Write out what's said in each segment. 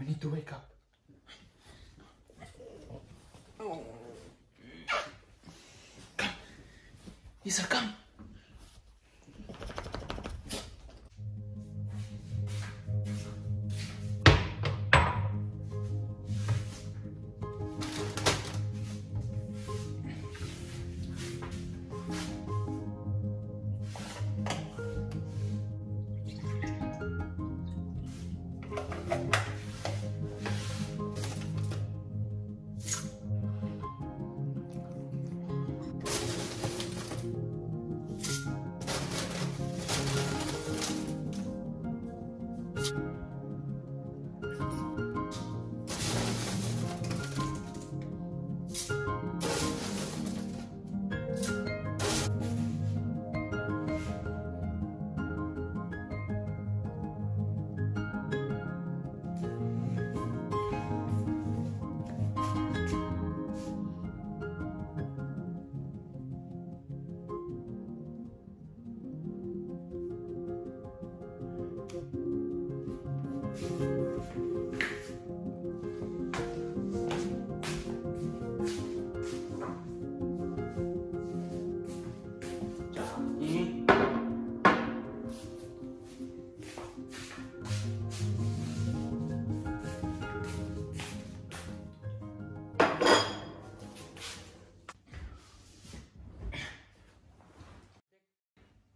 We need to wake up. Come. Isa, come.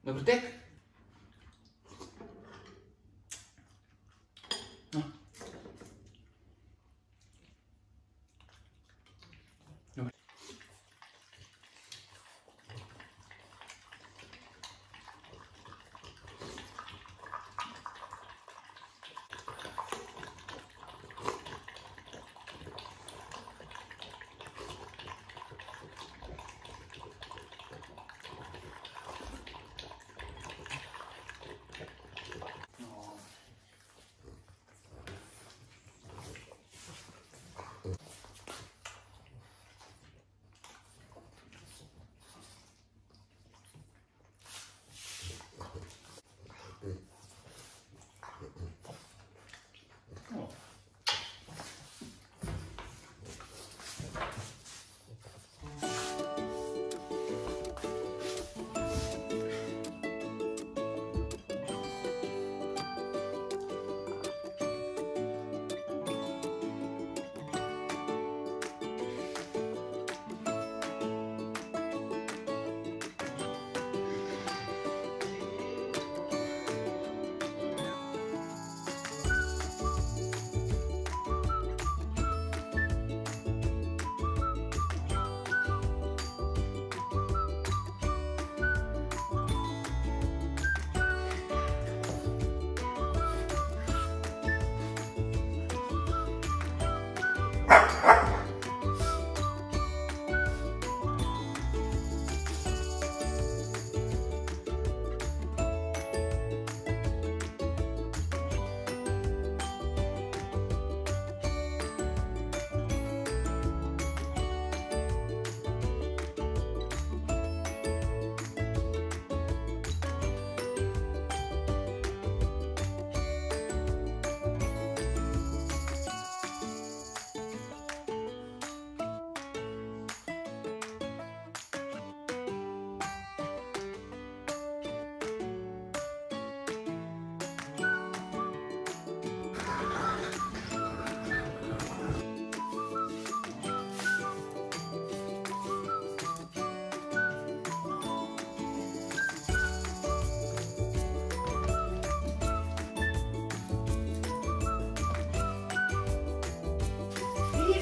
¿Me guste?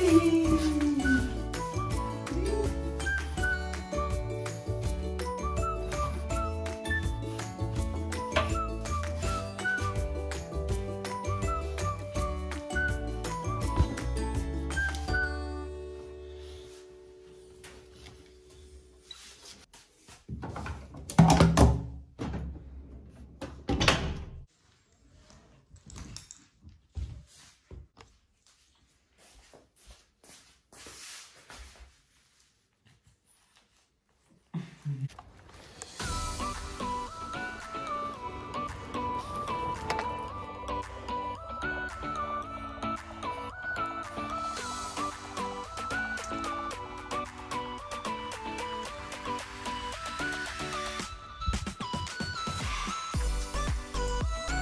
You.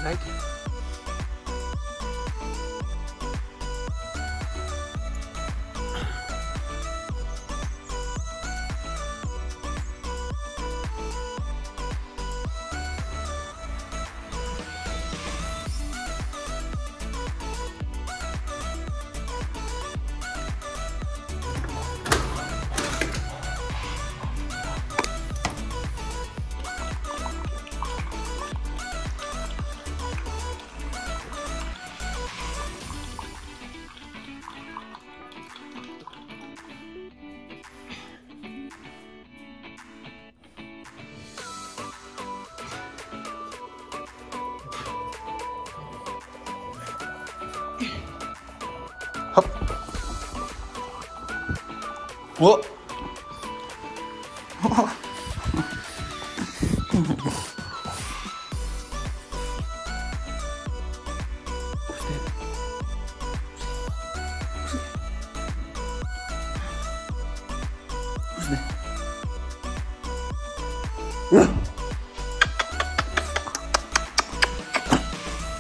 Nike. Whoa.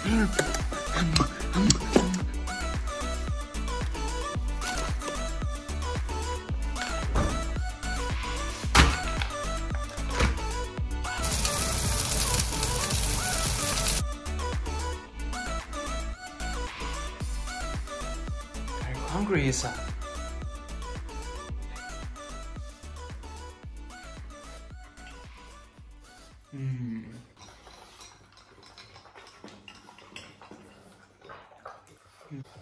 Are you hungry is Hmm. Mm. Mm.